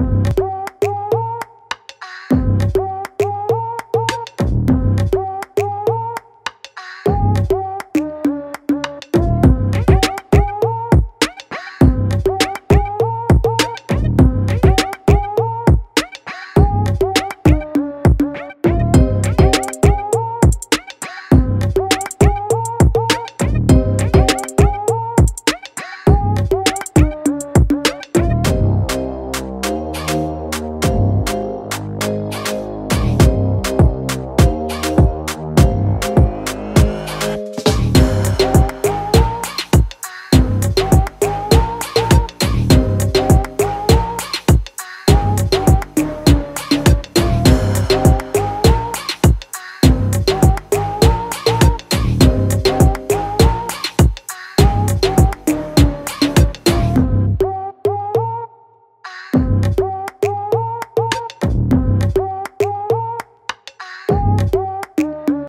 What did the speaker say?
Bye.